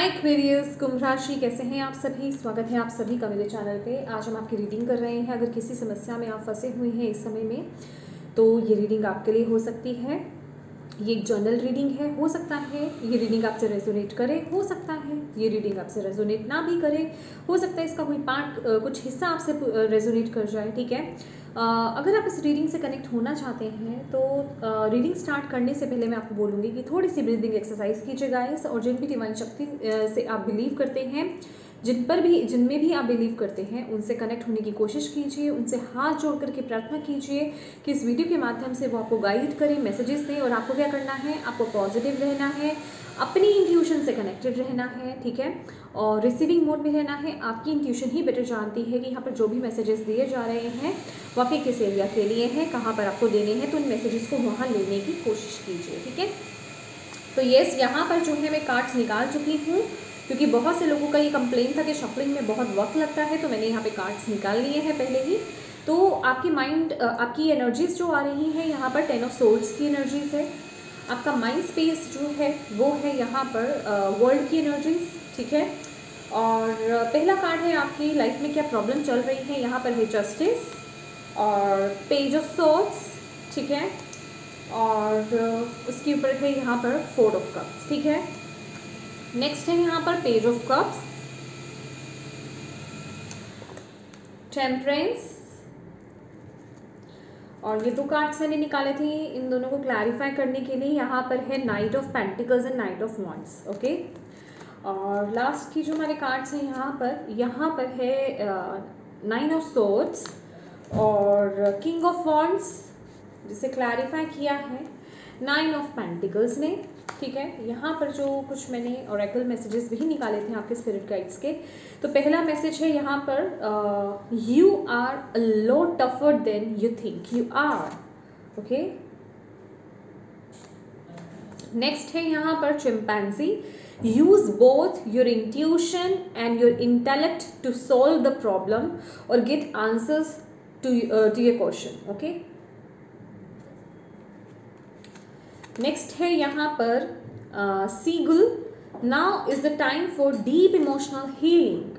हाय क्वेरियस कुंभ राशि कैसे हैं आप सभी? स्वागत है आप सभी का मेरे चैनल पे। आज हम आपकी रीडिंग कर रहे हैं। अगर किसी समस्या में आप फंसे हुए हैं इस समय में तो ये रीडिंग आपके लिए हो सकती है। ये एक जर्नल रीडिंग है, हो सकता है। ये रीडिंग आपसे रेजोनेट करे, हो सकता है। ये रीडिंग आपसे रेजोनेट ना भी करे। हो सकता है इसका कोई पार्ट कुछ हिस्सा आपसे रेजोनेट कर जाए, ठीक है? अगर आप इस रीडिंग से कनेक्ट होना चाहते हैं तो रीडिंग स्टार्ट करने से पहले मैं आपको बोलूँगी कि थोड़ी सी ब्रीदिंग एक्सरसाइज कीजिए गाइस और जिन भी डिवाइन शक्ति से आप बिलीव करते हैं जिन पर भी जिनमें भी आप बिलीव करते हैं, उनसे कनेक्ट होने की कोशिश कीजिए, उनसे हाथ जोड़ करके प्रार्थना कीजिए कि इस वीडियो के माध्यम से वो आपको गाइड करें मैसेजेस दें और आपको क्या करना है? आपको पॉजिटिव रहना है, अपनी इंट्यूशन से कनेक्टेड रहना है, ठीक है? और रिसीविंग मोड में रहना है। आपकी इंट्यूशन ही बेटर जानती है कि यहाँ पर जो भी मैसेजेस दिए जा रहे हैं, वो आपके किस एरिया के लिए हैं, कहाँ पर आपको देने हैं तो उन मैसेजेस को वहाँ लेने की कोशिश कीजिए, ठीक है? तो येस यहाँ पर जो है मैं कार्ड्स निकाल चुकी हूँ। क्योंकि बहुत से लोगों का ये कंप्लेन था कि शफलिंग में बहुत वक्त लगता है तो मैंने यहाँ पे कार्ड्स निकाल लिए हैं पहले ही। तो आपकी माइंड आपकी एनर्जीज जो आ रही हैं, यहाँ पर टेन ऑफ़ सोल्ड्स की एनर्जीज है। आपका माइंड स्पेस जो है, वो है यहाँ पर वर्ल्ड की एनर्जीज ठीक है? और पहला कार्ड है आपकी लाइफ में क्या प्रॉब्लम चल रही है, यहाँ पर है जस्टिस और पेज ऑफ़ सोर्ट्स ठीक है? और उसके ऊपर है यहाँ पर फोर्ड ऑफ़ कप्स ठीक है? नेक्स्ट है यहाँ पर पेज ऑफ़ कप्स टेम्परेंस और ये दो कार्ड्स मैंने निकाले थे, इन दोनों को क्लैरिफाई करने के लिए यहाँ पर है knight of pentacles and knight of wands okay और लास्ट की जो हमारे कार्ड्स हैं यहाँ पर यहाँ पर है नाइन ऑफ़ सोर्ट्स और किंग ऑफ़ वॉन्ट्स जिसे क्लैरिफाई किया है नाइन ऑफ़ पेंटिकल्स ने। ठीक है। यहाँ पर जो कुछ मैंने ओरेकल मैसेजेस भी निकाले थे आपके स्पिरिट गाइड्स के तो पहला मैसेज है यहाँ पर you are a lot tougher than you think you are okay next है यहाँ पर chimpanzee use both your intuition and your intellect to solve the problem और get answers to to your question okay next है यहाँ पर seagull now is the time for deep emotional healing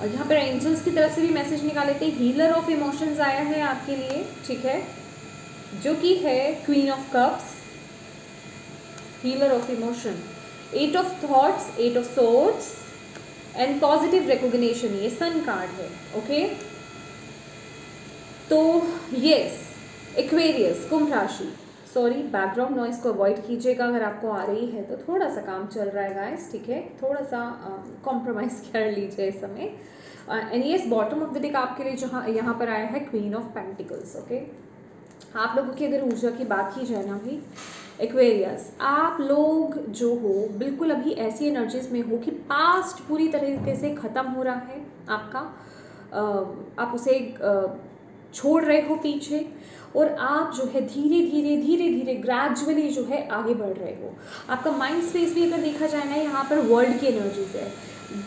और यहाँ पर एंजल्स की तरफ़ से भी मैसेज निकाले थे हीलर ऑफ़ इमोशंस आया है आपके लिए, ठीक है? जो कि है queen of cups healer of emotion eight of thoughts eight of swords and positive recognition ये सन कार्ड है ओके तो यस एक्वेरियस कुंभ राशि। सॉरी बैकग्राउंड नॉइस को अवॉइड कीजिएगा अगर आपको आ रही है तो थोड़ा सा काम चल रहा है गाइस ठीक है? थोड़ा सा कॉम्प्रोमाइज़ uh, कर लीजिए इस समय। And yes bottom of the deck आपके लिए जहाँ यहाँ पर आया है क्वीन ऑफ़ पेंटिकल्स ओके आप लोगों की अगर ऊर्जा की बात की जाए ना भी एक्वेरियस आप लोग जो हो बिल्कुल अभी ऐसी एनर्जीज में हो कि पास्ट पूरी तरीके से ख़त्म हो रहा है आपका। Uh, आप उसे uh, छोड़ रहे हो पीछे और आप जो है धीरे धीरे धीरे धीरे ग्रेजुअली जो है आगे बढ़ रहे हो। आपका माइंड स्पेस भी अगर देखा जाए ना, यहाँ पर वर्ल्ड की एनर्जीज है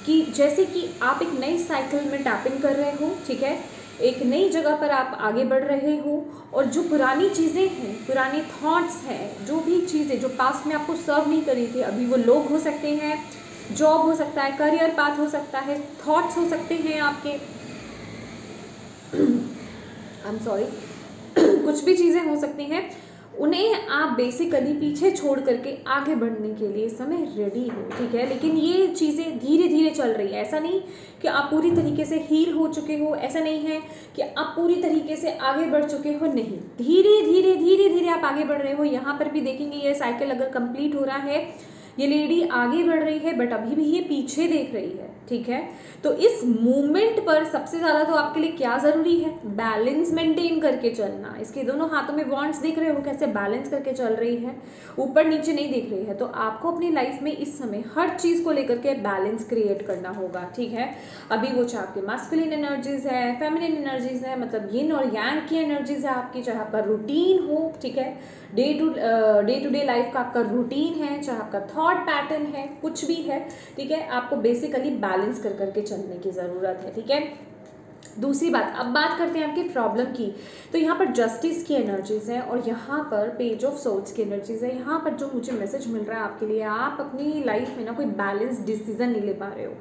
कि जैसे कि आप एक नई साइकिल में टैपिंग कर रहे हो, ठीक है? एक नई जगह पर आप आगे बढ़ रहे हो और जो पुरानी चीज़ें हैं, पुराने थॉट्स हैं, जो भी चीज़ें जो पास्ट में आपको सर्व नहीं करी थी, अभी वो लोग हो सकते हैं जॉब हो सकता है करियर पाथ हो सकता है थॉट्स हो सकते हैं आपके। आई एम सॉरी कुछ भी चीज़ें हो सकती हैं, उन्हें आप बेसिकली पीछे छोड़ करके आगे बढ़ने के लिए समय रेडी हो, ठीक है? लेकिन ये चीज़ें धीरे धीरे चल रही है। ऐसा नहीं कि आप पूरी तरीके से हील हो चुके हो, ऐसा नहीं है कि आप पूरी तरीके से आगे बढ़ चुके हो, नहीं। धीरे धीरे धीरे धीरे आप आगे बढ़ रहे हो। यहाँ पर भी देखेंगे ये साइकिल अगर कंप्लीट हो रहा है, ये लेडी आगे बढ़ रही है बट अभी भी ये पीछे देख रही है। ठीक है? तो इस मूवमेंट पर सबसे ज़्यादा तो आपके लिए क्या ज़रूरी है? बैलेंस मेंटेन करके चलना। इसके दोनों हाथों में वॉन्ट्स देख रहे हो कैसे बैलेंस करके चल रही है। ऊपर नीचे नहीं देख रही है तो आपको अपनी लाइफ में इस समय हर चीज़ को लेकर के बैलेंस क्रिएट करना होगा, ठीक है? अभी वो चाहे आपके मास्कुलिन एनर्जीज है फेमिनिन एनर्जीज है मतलब ये और यांग की एनर्जीज है आपकी, चाहे आपका रूटीन हो, ठीक है? Day to day to day life का आपका रूटीन है, चाहे आपका थॉट पैटर्न है, कुछ भी है, ठीक है? आपको बेसिकली बैलेंस कर करके चलने की ज़रूरत है, ठीक है? दूसरी बात, अब बात करते हैं आपकी प्रॉब्लम की। तो यहाँ पर जस्टिस की एनर्जीज है और यहाँ पर पेज ऑफ़ सोर्ट्स की एनर्जीज है। यहाँ पर जो मुझे मैसेज मिल रहा है आपके लिए, आप अपनी लाइफ में ना कोई बैलेंस डिसीज़न नहीं ले पा रहे हो।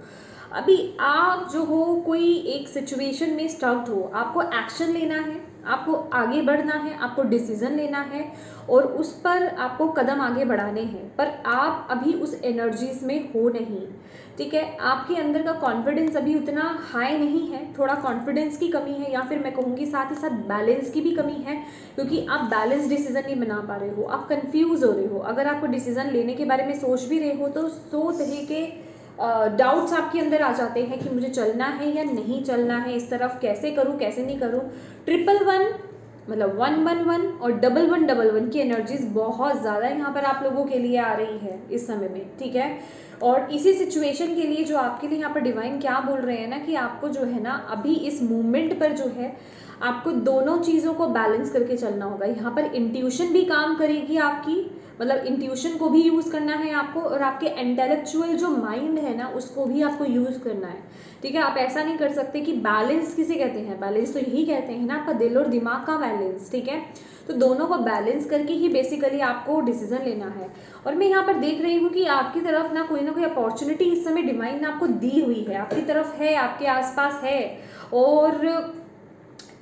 अभी आप जो हो, कोई एक सिचुएशन में स्टक्ड हो, आपको एक्शन लेना है आपको आगे बढ़ना है, आपको डिसीज़न लेना है और उस पर आपको कदम आगे बढ़ाने हैं। पर आप अभी उस एनर्जीज में हो नहीं, ठीक है? आपके अंदर का कॉन्फिडेंस अभी उतना हाई नहीं है। थोड़ा कॉन्फिडेंस की कमी है या फिर मैं कहूँगी साथ ही साथ बैलेंस की भी कमी है, क्योंकि आप बैलेंस डिसीज़न नहीं बना पा रहे हो, आप कंफ्यूज हो रहे हो। अगर आपको डिसीज़न लेने के बारे में सोच भी रहे हो तो सो तरह के डाउट्स आपके अंदर आ जाते हैं कि मुझे चलना है या नहीं चलना है, इस तरफ़ कैसे करूँ, कैसे नहीं करूँ। ट्रिपल वन मतलब वन वन वन और डबल वन डबल वन की एनर्जीज बहुत ज़्यादा यहाँ पर आप लोगों के लिए आ रही है इस समय में, ठीक है? और इसी सिचुएशन के लिए जो आपके लिए यहाँ पर डिवाइन क्या बोल रहे हैं ना कि आपको जो है ना, अभी इस मूवमेंट पर जो है, आपको दोनों चीज़ों को बैलेंस करके चलना होगा। यहाँ पर इंट्यूशन भी काम करेगी आपकी मतलब इंट्यूशन को भी यूज़ करना है आपको और आपके इंटेलेक्चुअल जो माइंड है ना, उसको भी आपको यूज़ करना है। ठीक है? आप ऐसा नहीं कर सकते कि बैलेंस किसे कहते हैं? बैलेंस तो यही कहते हैं ना, आपका दिल और दिमाग का बैलेंस ठीक है? तो दोनों को बैलेंस करके ही बेसिकली आपको डिसीज़न लेना है। और मैं यहाँ पर देख रही हूँ कि आपकी तरफ़ ना कोई ना कोई अपॉर्चुनिटी इस समय डिवाइन ने आपको दी हुई है। आपकी तरफ़ है, आपके आसपास है। और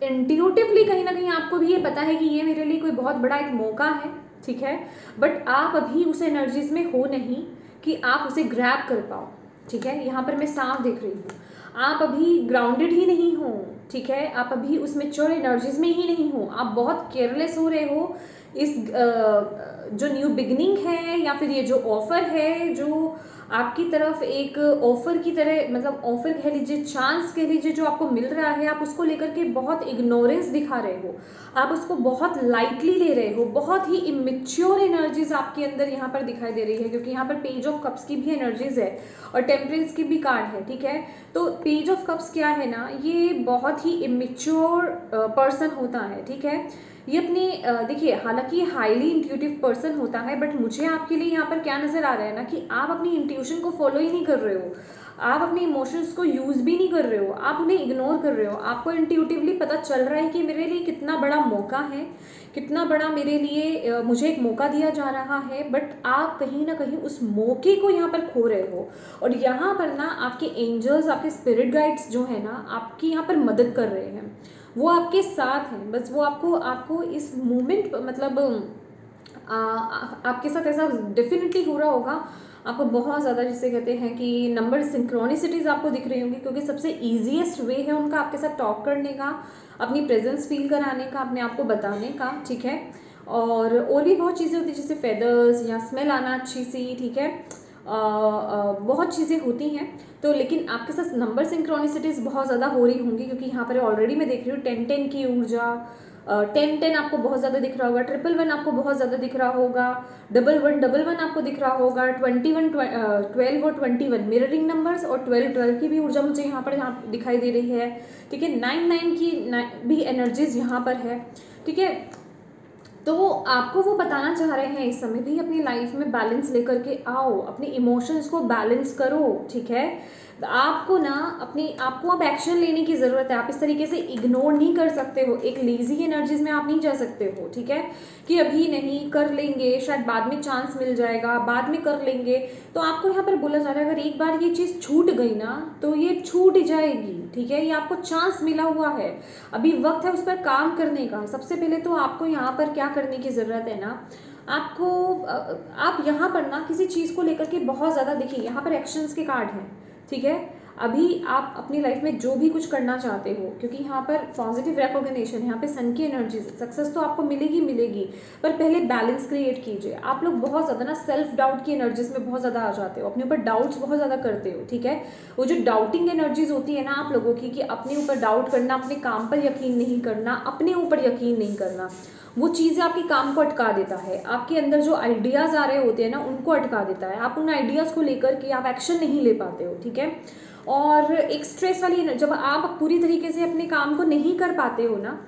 इंट्यूटिवली कहीं ना कहीं आपको भी ये पता है कि ये मेरे लिए कोई बहुत बड़ा एक मौका है। ठीक है? बट आप अभी उस एनर्जीज में हो नहीं कि आप उसे ग्रैप कर पाओ। ठीक है? यहाँ पर मैं साफ़ देख रही हूँ। आप अभी ग्राउंडेड ही नहीं हो, ठीक है? आप अभी उस मेच्योर एनर्जीज में ही नहीं हो। आप बहुत केयरलेस हो रहे हो। इस जो न्यू बिगनिंग है या फिर ये जो ऑफ़र है, जो आपकी तरफ़ एक ऑफ़र की तरह मतलब ऑफ़र कह लीजिए चांस कह लीजिए जो आपको मिल रहा है, आप उसको लेकर के बहुत इग्नोरेंस दिखा रहे हो। आप उसको बहुत लाइटली ले रहे हो, बहुत ही इमेच्योर एनर्जीज आपके अंदर यहाँ पर दिखाई दे रही है, क्योंकि यहाँ पर पेज ऑफ़ कप्स की भी एनर्जीज है और टेम्परेंस की भी कार्ड है, ठीक है? तो पेज ऑफ़ कप्स क्या है ना, ये बहुत ही इमेच्योर पर्सन होता है, ठीक है? ये अपने देखिए, हालाँकि हाईली इंट्यूटिव पर्सन होता है बट मुझे आपके लिए यहाँ पर क्या नज़र आ रहा है ना कि आप अपनी इंट्यूशन को फॉलो ही नहीं कर रहे हो। आप अपने इमोशंस को यूज़ भी नहीं कर रहे हो। आप उन्हें इग्नोर कर रहे हो। आपको इंट्यूटिवली पता चल रहा है कि मेरे लिए कितना बड़ा मौका है, कितना बड़ा मेरे लिए मुझे एक मौका दिया जा रहा है बट आप कहीं ना कहीं उस मौके को यहाँ पर खो रहे हो। और यहाँ पर ना आपके एंजल्स आपके स्पिरिट गाइड्स जो है ना, आपकी यहाँ पर मदद कर रहे हैं। वो आपके साथ हैं। बस वो आपको आपको इस मोमेंट मतलब आ, आपके साथ ऐसा डेफिनेटली हो रहा होगा। आपको बहुत ज़्यादा जिसे कहते हैं कि नंबर सिंक्रोनिसिटीज़ आपको दिख रही होंगी क्योंकि सबसे ईजीएस्ट वे है उनका आपके साथ टॉक करने का अपनी प्रेजेंस फील कराने का अपने आप को बताने का ठीक है? और और भी बहुत चीज़ें होती हैं जैसे फेदर्स या स्मेल आना अच्छी सी ठीक है? बहुत चीज़ें होती हैं। तो लेकिन आपके साथ नंबर सिंक्रोनिसिटीज़ बहुत ज़्यादा हो रही होंगी क्योंकि यहाँ पर ऑलरेडी मैं देख रही हूँ टेन टेन की ऊर्जा टेन टेन आपको बहुत ज़्यादा दिख रहा होगा ट्रिपल वन आपको बहुत ज़्यादा दिख रहा होगा डबल वन डबल वन आपको दिख रहा होगा ट्वेंटी वन ट्वेल्व और ट्वेंटी वन मिररिंग नंबर्स और ट्वेल्व ट्वेल्व की भी ऊर्जा मुझे यहाँ पर यहाँ दिखाई दे रही है। ठीक है नाइन नाइन की भी एनर्जीज यहाँ पर है। ठीक है तो आपको वो बताना चाह रहे हैं इस समय भी अपनी लाइफ में बैलेंस लेकर के आओ, अपने इमोशंस को बैलेंस करो, ठीक है? आपको ना अपनी, आपको अब एक्शन लेने की ज़रूरत है। आप इस तरीके से इग्नोर नहीं कर सकते हो। एक लेजी एनर्जीज में आप नहीं जा सकते हो, ठीक है? कि अभी नहीं, कर लेंगे, शायद बाद में चांस मिल जाएगा, बाद में कर लेंगे। तो आपको यहाँ पर बोला जा रहा है, अगर एक बार ये चीज़ छूट गई ना तो ये छूट जाएगी, ठीक है? ये आपको चांस मिला हुआ है। अभी वक्त है उस पर काम करने का। सबसे पहले तो आपको यहाँ पर क्या करने की ज़रूरत है ना, आपको आप यहाँ पर ना किसी चीज़ को लेकर के बहुत ज़्यादा, देखिए, यहाँ पर एक्शंस के कार्ड हैं। ठीक है? अभी आप अपनी लाइफ में जो भी कुछ करना चाहते हो, क्योंकि यहाँ पर पॉजिटिव रिकॉग्निशन यहाँ पे सन की एनर्जी सक्सेस तो आपको मिलेगी मिलेगी, पर पहले बैलेंस क्रिएट कीजिए। आप लोग बहुत ज़्यादा ना सेल्फ डाउट की एनर्जीज में बहुत ज़्यादा आ जाते हो, अपने ऊपर डाउट्स बहुत ज़्यादा करते हो, ठीक है? वो जो डाउटिंग एनर्जीज होती है ना आप लोगों की कि अपने ऊपर डाउट करना, अपने काम पर यकीन नहीं करना, अपने ऊपर यकीन नहीं करना। वो चीज़ें आपके काम को अटका देता है। आपके अंदर जो आइडियाज़ आ रहे होते हैं ना, उनको अटका देता है। आप उन आइडियाज़ को लेकर के आप एक्शन नहीं ले पाते हो, ठीक है? और एक स्ट्रेस वाली जब आप पूरी तरीके से अपने काम को नहीं कर पाते हो ना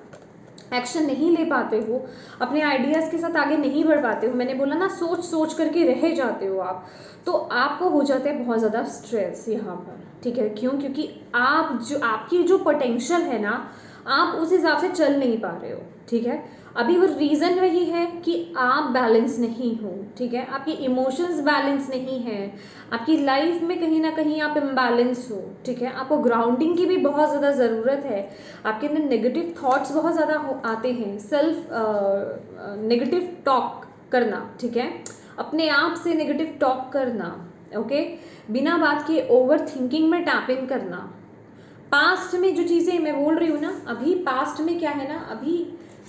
एक्शन नहीं ले पाते हो, अपने आइडियाज़ के साथ आगे नहीं बढ़ पाते हो, मैंने बोला ना, सोच सोच करके रह जाते हो आप तो आपको हो जाता है बहुत ज़्यादा स्ट्रेस यहाँ पर, ठीक है? क्यों? क्योंकि आप जो, आपकी जो पोटेंशियल है ना, आप उस हिसाब से चल नहीं पा रहे हो, ठीक है? अभी वो रीज़न वही है कि आप बैलेंस नहीं हो, ठीक है? आपके इमोशंस बैलेंस नहीं है, आपकी लाइफ में कहीं ना कहीं आप इम्बैलेंस हो, ठीक है? आपको ग्राउंडिंग की भी बहुत ज़्यादा ज़रूरत है। आपके अंदर नेगेटिव थॉट्स बहुत ज़्यादा आते हैं। सेल्फ नेगेटिव टॉक करना, ठीक है? अपने आप से नेगेटिव टॉक करना ओके बिना बात के ओवर थिंकिंग में टैपिंग करना। पास्ट में जो चीज़ें मैं बोल रही हूँ ना, अभी पास्ट में क्या है ना, अभी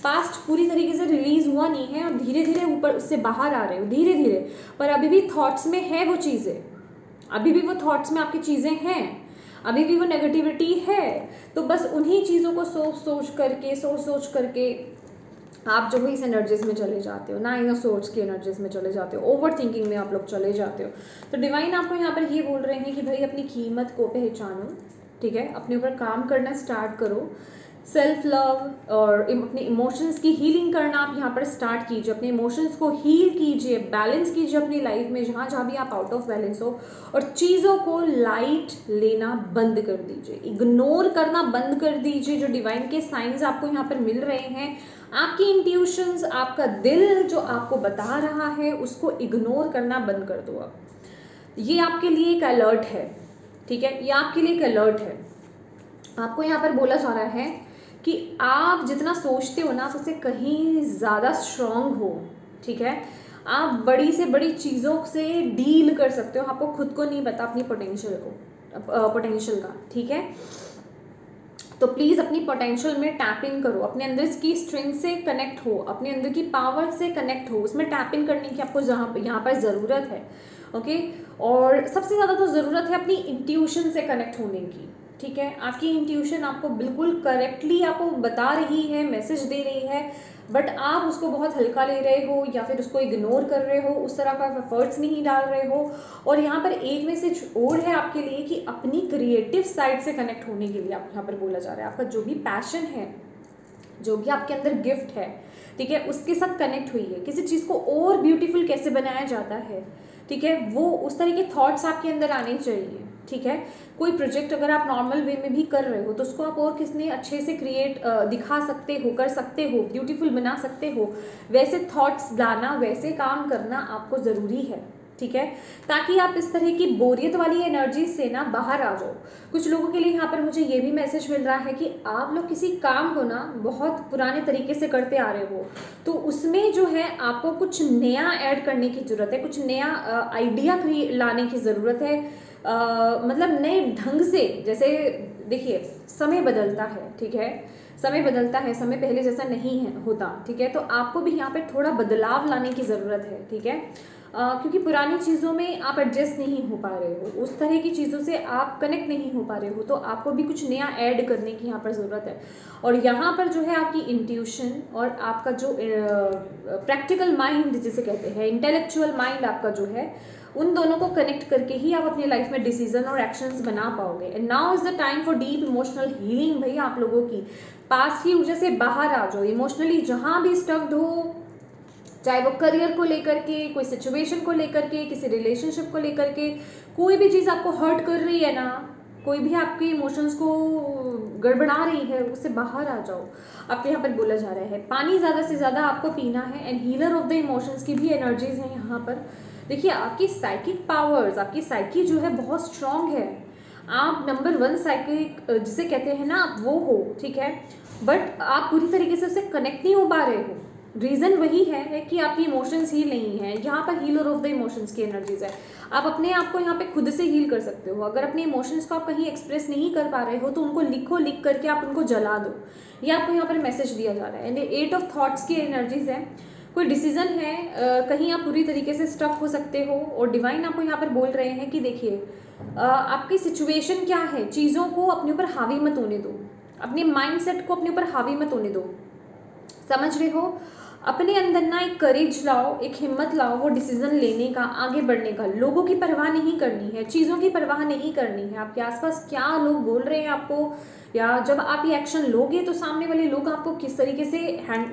पास्ट पूरी तरीके से रिलीज़ हुआ नहीं है और धीरे धीरे ऊपर उससे बाहर आ रहे हो धीरे धीरे पर अभी भी थॉट्स में है वो चीज़ें। अभी भी वो थॉट्स में आपकी चीज़ें हैं। अभी भी वो नेगेटिविटी है। तो बस उन्हीं चीज़ों को सोच सोच करके सोच सोच करके आप जो है इस एनर्जीज में चले जाते हो। ना इन सोर्स की एनर्जीज में चले जाते हो। ओवर थिंकिंग में आप लोग चले जाते हो। तो डिवाइन आपको यहाँ पर ये बोल रहे हैं कि भाई अपनी कीमत को पहचानो, ठीक है? अपने ऊपर काम करना स्टार्ट करो। सेल्फ लव और अपने इमोशंस की हीलिंग करना आप यहाँ पर स्टार्ट कीजिए। अपने इमोशंस को हील कीजिए बैलेंस कीजिए अपनी लाइफ में, जहाँ जहाँ भी आप आउट ऑफ़ बैलेंस हो। और चीज़ों को लाइट लेना बंद कर दीजिए। इग्नोर करना बंद कर दीजिए। जो डिवाइन के साइंस आपको यहाँ पर मिल रहे हैं, आपकी इंट्यूशंस आपका दिल जो आपको बता रहा है, उसको इग्नोर करना बंद कर दो आप। ये आपके लिए एक अलर्ट है, ठीक है? ये आपके लिए एक अलर्ट है। आपको यहाँ पर बोला जा रहा है कि आप जितना सोचते हो ना, आप उससे कहीं ज़्यादा स्ट्रॉन्ग हो, ठीक है? आप बड़ी से बड़ी चीज़ों से डील कर सकते हो। आपको खुद को नहीं पता अपनी पोटेंशियल को पोटेंशियल का, ठीक है? तो प्लीज़ अपनी पोटेंशियल में टैपिंग करो। अपने अंदर की स्ट्रेंथ से कनेक्ट हो। अपने अंदर की पावर से कनेक्ट हो। उसमें टैपिंग करने की आपको जहाँ यहाँ पर ज़रूरत है ओके और सबसे ज़्यादा तो ज़रूरत है अपनी इंट्यूशन से कनेक्ट होने की। ठीक है? आपकी इंट्यूशन आपको बिल्कुल करेक्टली आपको बता रही है मैसेज दे रही है बट आप उसको बहुत हल्का ले रहे हो या फिर उसको इग्नोर कर रहे हो, उस तरह का एफर्ट्स नहीं डाल रहे हो। और यहाँ पर एक मैसेज और है आपके लिए कि अपनी क्रिएटिव साइड से कनेक्ट होने के लिए आप यहाँ पर बोला जा रहा है। आपका जो भी पैशन है, जो भी आपके अंदर गिफ्ट है, ठीक है, उसके साथ कनेक्ट हुई है। किसी चीज़ को और ब्यूटीफुल कैसे बनाया जाता है, ठीक है, वो उस तरह के थॉट्स आपके अंदर आने चाहिए। ठीक है? कोई प्रोजेक्ट अगर आप नॉर्मल वे में भी कर रहे हो तो उसको आप और किसने अच्छे से क्रिएट दिखा सकते हो, कर सकते हो ब्यूटीफुल बना सकते हो, वैसे थॉट्स लाना, वैसे काम करना आपको ज़रूरी है, ठीक है? ताकि आप इस तरह की बोरियत वाली एनर्जी से ना बाहर आ जाओ। कुछ लोगों के लिए यहाँ पर मुझे ये भी मैसेज मिल रहा है कि आप लोग किसी काम को ना बहुत पुराने तरीके से करते आ रहे हो तो उसमें जो है आपको कुछ नया ऐड करने की ज़रूरत है, कुछ नया आइडिया लाने की ज़रूरत है। मतलब नए ढंग से, जैसे देखिए, समय बदलता है, ठीक है? समय बदलता है, समय पहले जैसा नहीं है, होता, ठीक है? तो आपको भी यहाँ पे थोड़ा बदलाव लाने की ज़रूरत है, ठीक है? क्योंकि पुरानी चीज़ों में आप एडजस्ट नहीं हो पा रहे हो। उस तरह की चीज़ों से आप कनेक्ट नहीं हो पा रहे हो तो आपको भी कुछ नया ऐड करने की यहाँ पर ज़रूरत है। और यहाँ पर जो है आपकी इंट्यूशन और आपका जो प्रैक्टिकल माइंड जिसे कहते हैं इंटेलेक्चुअल माइंड आपका जो है, उन दोनों को कनेक्ट करके ही आप अपनी लाइफ में डिसीज़न और एक्शंस बना पाओगे। And now is the time for deep emotional healing भाई आप लोगों की। पास की ऊर्जा से बाहर आ जाओ। इमोशनली जहाँ भी स्टक्ड हो चाहे वो करियर को लेकर के, कोई सिचुएशन को लेकर के, किसी रिलेशनशिप को लेकर के, कोई भी चीज़ आपको हर्ट कर रही है ना, कोई भी आपके इमोशंस को गड़बड़ा रही है, उससे बाहर आ जाओ। आपके यहाँ पर बोला जा रहा है, पानी ज़्यादा से ज़्यादा आपको पीना है and healer of the emotions की भी एनर्जीज हैं यहाँ पर। देखिए, आपकी साइकिक पावर्स आपकी साइकी जो है बहुत स्ट्रांग है। आप नंबर वन साइकिक जिसे कहते हैं ना, आप वो हो, ठीक है? बट आप पूरी तरीके से उससे कनेक्ट नहीं हो पा रहे हो। रीज़न वही है कि आपकी इमोशंस हील नहीं है। यहाँ पर हीलर ऑफ़ द इमोशंस की एनर्जीज है। आप अपने आप को यहाँ पे खुद से हील कर सकते हो। अगर अपने इमोशंस को आप कहीं एक्सप्रेस नहीं कर पा रहे हो तो उनको लिखो, लिख करके आप उनको जला दो। ये आपको यहाँ पर मैसेज दिया जा रहा है। एंड एट ऑफ़ थाट्स की एनर्जीज है। कोई डिसीज़न है कहीं आप पूरी तरीके से स्टक हो सकते हो और डिवाइन आपको यहाँ पर बोल रहे हैं कि देखिए आपकी सिचुएशन क्या है? चीज़ों को अपने ऊपर हावी मत होने दो। अपने माइंड सेट को अपने ऊपर हावी मत होने दो। समझ रहे हो? अपने अंदर ना एक करेज लाओ, एक हिम्मत लाओ वो डिसीज़न लेने का, आगे बढ़ने का। लोगों की परवाह नहीं करनी है, चीज़ों की परवाह नहीं करनी है। आपके आसपास क्या लोग बोल रहे हैं आपको? या जब आप ये एक्शन लोगे तो सामने वाले लोग आपको किस तरीके से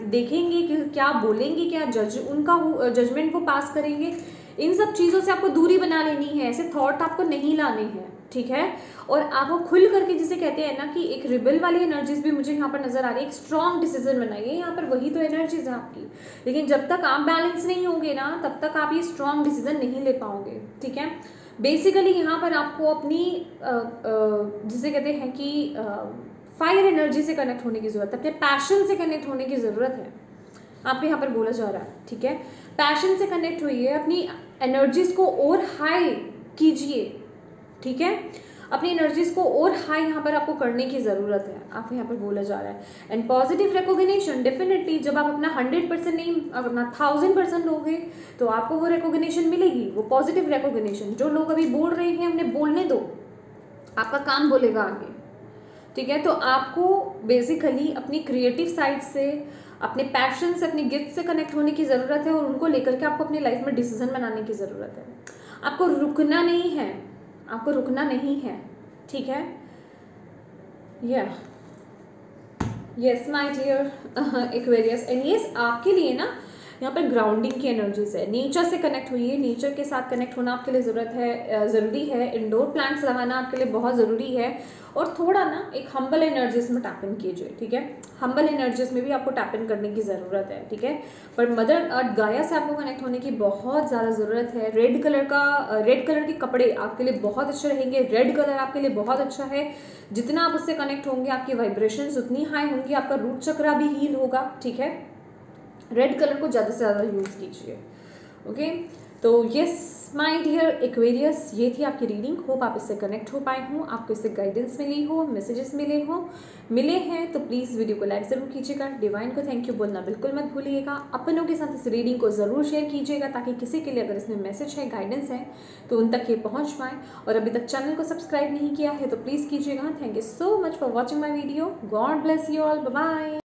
देखेंगे कि क्या बोलेंगे, क्या जज उनका जजमेंट को पास करेंगे? इन सब चीज़ों से आपको दूरी बना लेनी है, ऐसे थॉट आपको नहीं लाने हैं, ठीक है? और आपको खुल करके जिसे कहते हैं ना कि एक रिबल वाली एनर्जीज भी मुझे यहाँ पर नज़र आ रही है, एक स्ट्रॉन्ग डिसीज़न बनाइए यहाँ पर वही तो एनर्जीज है आपकी। लेकिन जब तक आप बैलेंस नहीं होंगे ना, तब तक आप ये स्ट्रॉन्ग डिसीज़न नहीं ले पाओगे, ठीक है? बेसिकली यहाँ पर आपको अपनी जिसे कहते हैं कि फायर एनर्जी से कनेक्ट होने की ज़रूरत है, अपने पैशन से कनेक्ट होने की ज़रूरत है। आपको यहाँ पर बोला जा रहा है, ठीक है? पैशन से कनेक्ट हुई है, अपनी एनर्जीज को और हाई कीजिए, ठीक है? अपनी एनर्जीज को और हाई यहाँ पर आपको करने की ज़रूरत है। आपको यहाँ पर बोला जा रहा है। एंड पॉजिटिव रिकोगनेशन डेफिनेटली जब आप अपना हंड्रेड परसेंट नहीं अपना थाउज़ेंड परसेंट लोगे तो आपको वो रिकोगनेशन मिलेगी, वो पॉजिटिव रिकोगनेशन जो लोग अभी बोल रहे हैं उन्हें बोलने दो। आपका काम बोलेगा आगे, ठीक है? तो आपको बेसिकली अपनी क्रिएटिव साइड से अपने पैशन से अपने गिफ्ट से कनेक्ट होने की ज़रूरत है और उनको लेकर के आपको अपनी लाइफ में डिसीज़न बनाने की ज़रूरत है। आपको रुकना नहीं है। आपको रुकना नहीं है। ठीक है? या yes my dear Aquarius and yes आपके लिए ना यहाँ पर ग्राउंडिंग की एनर्जीज है। नेचर से कनेक्ट हुई है। नेचर के साथ कनेक्ट होना आपके लिए ज़रूरत है ज़रूरी है। इंडोर प्लांट्स लगाना आपके लिए बहुत ज़रूरी है। और थोड़ा ना एक हम्बल एनर्जीज में टैप इन कीजिए, ठीक है? हम्बल एनर्जीज में भी आपको टैप इन करने की ज़रूरत है, ठीक है? पर मदर अर्थ गाया से आपको कनेक्ट होने की बहुत ज़्यादा ज़रूरत है। रेड कलर का रेड कलर के कपड़े आपके लिए बहुत अच्छे रहेंगे। रेड कलर आपके लिए बहुत अच्छा है। जितना आप उससे कनेक्ट होंगे, आपकी वाइब्रेशन उतनी हाई होंगी, आपका रूट चक्रा भी हील होगा, ठीक है? रेड कलर को ज़्यादा से ज़्यादा यूज़ कीजिए। ओके तो यस माय डियर एक्वेरियस ये थी आपकी रीडिंग होप आप इससे कनेक्ट हो पाए हों। आपको इससे गाइडेंस मिली हो मैसेजेस मिले हो, मिले हैं तो प्लीज़ वीडियो को लाइक ज़रूर कीजिएगा। डिवाइन को थैंक यू बोलना बिल्कुल मत भूलिएगा। अपनों के साथ इस रीडिंग को ज़रूर शेयर कीजिएगा ताकि किसी के लिए अगर इसमें मैसेज है गाइडेंस है तो उन तक ये पहुँच पाए। और अभी तक चैनल को सब्सक्राइब नहीं किया है तो प्लीज़ कीजिएगा। Thank you so much for watching my video God bless you all bye